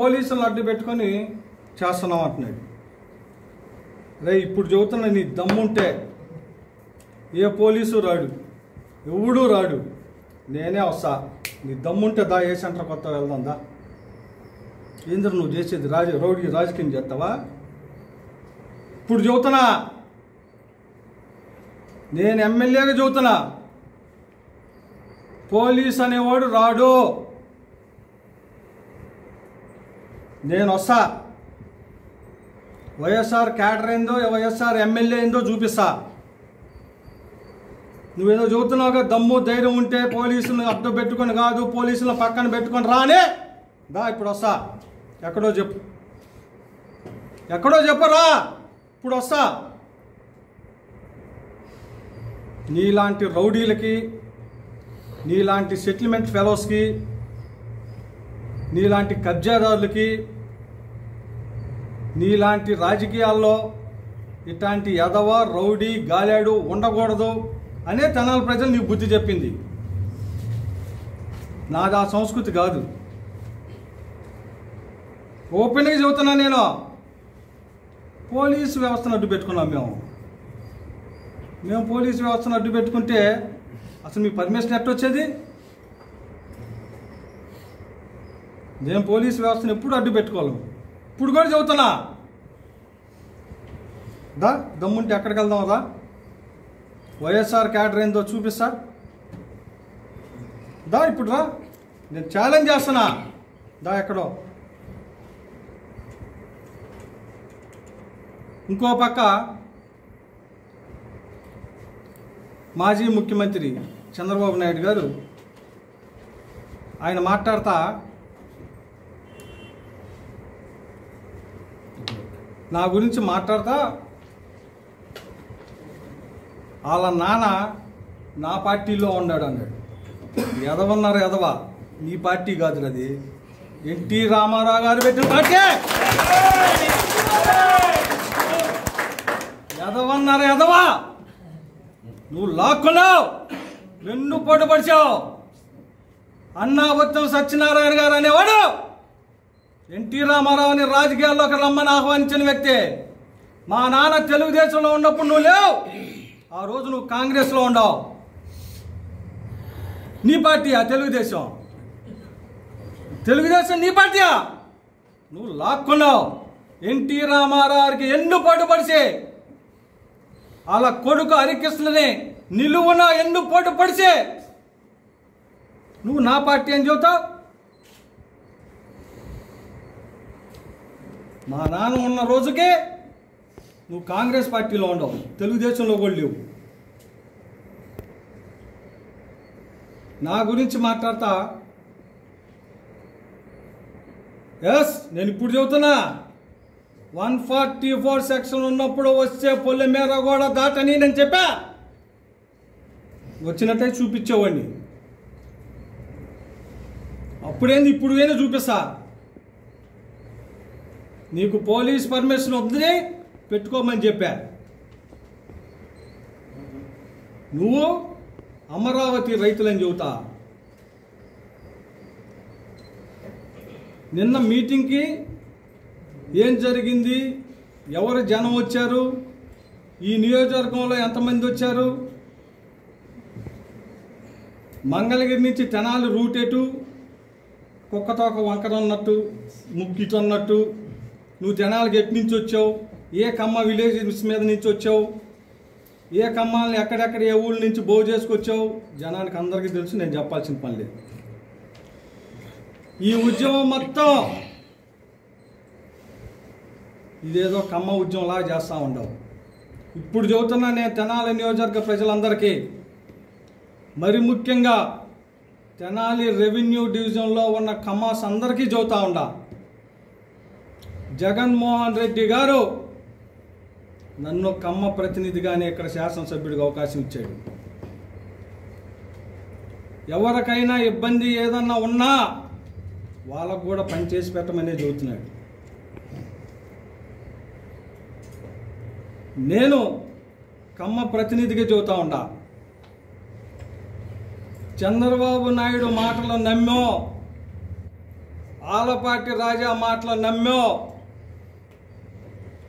పోలీసులను అడ్డు పెట్టుకొని చేస్తున్నాం అంటున్నాడు. రే ఇప్పుడు చెబుతున్నా నీ దమ్ముంటే ఏ పోలీసు రాడు ఎవడూ రాడు. నేనే వస్తా. నీ దమ్ముంటే దా ఏ సెంటర్ కొత్త వెళ్దాం దా. ఏంద్ర నువ్వు చేసేది రాజ రౌడీ రాజకీయం చేస్తావా? ఇప్పుడు చెబుతున్నా నేను ఎమ్మెల్యేగా చెబుతున్నా పోలీస్ అనేవాడు రాడు. నేను వస్తా. వైఎస్ఆర్ క్యాడర్ ఏందో వైఎస్ఆర్ ఎమ్మెల్యే ఏందో చూపిస్తా. నువ్వేదో చెబుతున్నావుగా దమ్ము ధైర్యం ఉంటే పోలీసులను అడ్డు పెట్టుకొని కాదు పోలీసులను పక్కన పెట్టుకొని రానే. దా ఇప్పుడు వస్తా. ఎక్కడో చెప్పు. ఎక్కడో చెప్పరా? ఇప్పుడు వస్తా. నీలాంటి రౌడీలకి నీలాంటి సెటిల్మెంట్ ఫెలోస్కి నీలాంటి కబ్జాదారులకి నీలాంటి రాజకీయాల్లో ఇట్లాంటి ఎదవ రౌడీ గాలాడు ఉండకూడదు అనే తెనాల ప్రజలు నీకు బుద్ధి చెప్పింది. నాది ఆ సంస్కృతి కాదు. ఓపెన్గా చెబుతున్నా నేను. పోలీసు వ్యవస్థను అడ్డు పెట్టుకున్నాం మేము. మేము పోలీసు వ్యవస్థను అడ్డు పెట్టుకుంటే అసలు మీ పర్మిషన్ ఎట్ట నేను పోలీసు వ్యవస్థను ఎప్పుడు అడ్డు పెట్టుకోవాలి ఇప్పుడు కూడా చెబుతున్నా దా దమ్ముంటే ఎక్కడికి వెళ్దాం రా. వైఎస్ఆర్ క్యాడర్ ఏందో చూపిస్తా. దా ఇప్పుడు రా. నేను ఛాలెంజ్ చేస్తున్నా. దా ఎక్కడో. ఇంకో పక్క మాజీ ముఖ్యమంత్రి చంద్రబాబు నాయుడు గారు ఆయన మాట్లాడతా నా గురించి మాట్లాడతా? వాళ్ళ నాన్న నా పార్టీలో ఉన్నాడు అన్నాడు. ఎదవన్నారు ఎదవ? నీ పార్టీ కాదు అది. ఎన్టీ రామారావు గారు పెట్టిన పార్టీ! ఎదవన్నారు ఎదవా? నువ్వు లాక్కున్నావు. నిన్ను పొట్టుపడిచావు అన్నా ఉత్తమ సత్యనారాయణ గారు అనేవాడు! ఎన్టీ రామారావుని రాజకీయాల్లోకి రమ్మని ఆహ్వానించిన వ్యక్తి మా నాన్న తెలుగుదేశంలో ఉన్నప్పుడు నువ్వు లేవు. ఆ రోజు నువ్వు కాంగ్రెస్లో ఉండవు. నీ పార్టీయా తెలుగుదేశం? తెలుగుదేశం నీ పార్టీయా? నువ్వు లాక్కున్నావు. ఎన్టీ రామారావుకి ఎన్ను పడిసి అలా కొడుకు హరికృష్ణని నిలువున ఎన్ను పోటు పడిసే నువ్వు నా పార్టీ అని చెబుతావు? మా నాన్న ఉన్న రోజుకే నువ్వు కాంగ్రెస్ పార్టీలో ఉండవు. తెలుగుదేశంలో కూడా లేవు. నా గురించి మాట్లాడతా? ఎస్ నేను ఇప్పుడు చెబుతున్నా. వన్ ఫార్టీ ఫోర్ సెక్షన్ ఉన్నప్పుడు వచ్చే పొల్లె మేర కూడా దాటని నేను చెప్పా. వచ్చినట్టే చూపించేవాడిని. అప్పుడేంది ఇప్పుడు ఏదో చూపిస్తా? నీకు పోలీస్ పర్మిషన్ వద్దని పెట్టుకోమని చెప్పారు నువ్వు అమరావతి రైతులని చెబుతా. నిన్న మీటింగ్కి ఏం జరిగింది? ఎవరు జనం వచ్చారు? ఈ నియోజకవర్గంలో ఎంతమంది వచ్చారు? మంగళగిరి నుంచి తెనాలి రూట్ ఎటు? కుక్కతోక వంకరన్నట్టు ముక్కిటన్నట్టు నువ్వు జనాలకు ఎటు నుంచి వచ్చావు? ఏ కమ్మ విలేజ్ మీద నుంచి వచ్చావు? ఏ కమ్మాలని ఎక్కడెక్కడ ఏ ఊళ్ళ నుంచి బోగు చేసుకొచ్చావు? జనానికి అందరికీ తెలుసు నేను చెప్పాల్సిన పని లేదు. ఈ ఉద్యమం మొత్తం ఇదేదో కమ్మ ఉద్యమంలాగా చేస్తూ ఉండవు. ఇప్పుడు చెబుతున్నా నేను తెనాలి నియోజకవర్గ ప్రజలందరికీ మరి ముఖ్యంగా తెనాలి రెవెన్యూ డివిజన్లో ఉన్న కమాస్ అందరికీ చెబుతా ఉండా. జగన్మోహన్ రెడ్డి గారు నన్ను కమ్మ ప్రతినిధిగానే ఇక్కడ శాసనసభ్యుడికి అవకాశం ఇచ్చాడు. ఎవరికైనా ఇబ్బంది ఏదన్నా ఉన్నా వాళ్ళకు కూడా పనిచేసి పెట్టమనే చెబుతున్నాడు. నేను కమ్మ ప్రతినిధిగా చెబుతా ఉండా. చంద్రబాబు నాయుడు మాటలు నమ్మో ఆలపాటి రాజా మాటలు నమ్మో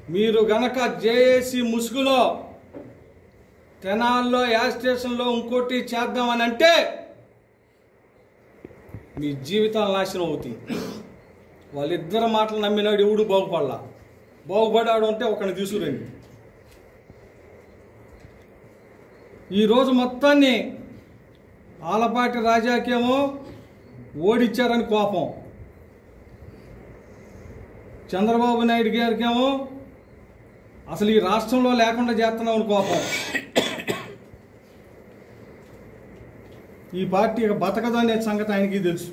మీరు గనక జేఏసీ ముసుగులో తెనాల్లో యాజ్ స్టేషన్లో ఇంకోటి చేద్దామని అంటే మీ జీవితం నాశనం అవుతుంది వాళ్ళిద్దరు మాటలు నమ్మినాడు ఎవడు? బాగుపడలా. బాగుపడాడు అంటే ఒకరిని తీసుకురండి. ఈరోజు మొత్తాన్ని ఆలపాటి రాజాకేమో ఓడిచ్చారని కోపం. చంద్రబాబు నాయుడు గారికేమో అసలు ఈ రాష్ట్రంలో లేకుండా చేస్తున్నావు కోపం ఈ పార్టీ ఇక అనే సంగతి ఆయనకి తెలుసు.